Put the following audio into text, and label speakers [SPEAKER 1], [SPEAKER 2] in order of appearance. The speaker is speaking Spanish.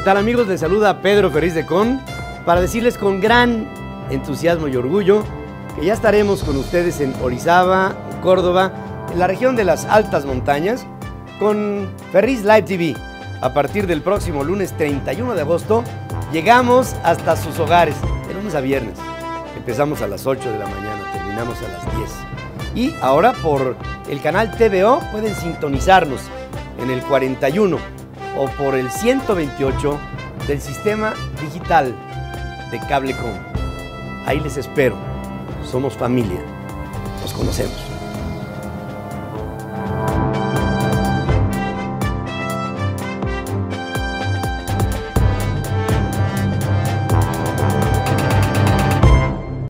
[SPEAKER 1] ¿Qué tal amigos? Les saluda Pedro Ferriz de Con para decirles con gran entusiasmo y orgullo que ya estaremos con ustedes en Orizaba, Córdoba, en la región de las altas montañas, con Ferriz Live TV. A partir del próximo lunes 31 de agosto, llegamos hasta sus hogares, de lunes a viernes. Empezamos a las 8 de la mañana, terminamos a las 10. Y ahora por el canal TVO pueden sintonizarnos en el 41 o por el 128 del sistema digital de Cablecom. Ahí les espero. Somos familia. Nos conocemos.